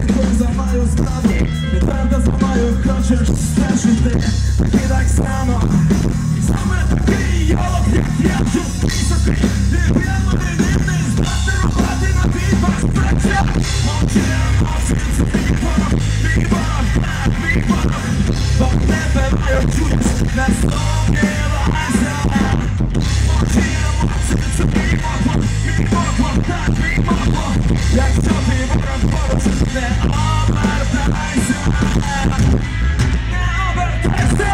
Którzy zamają sprawy Nieprawda zamają, chociaż Now, of the said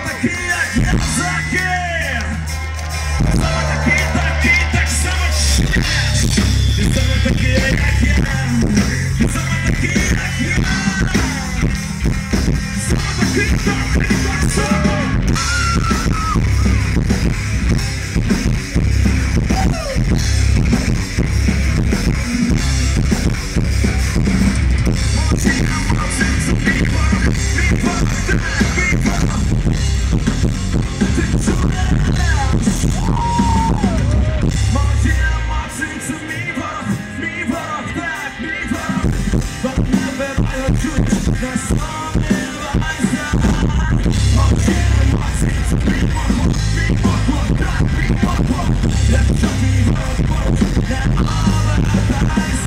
Yeah! Let's jump in the boat, let all of the eyes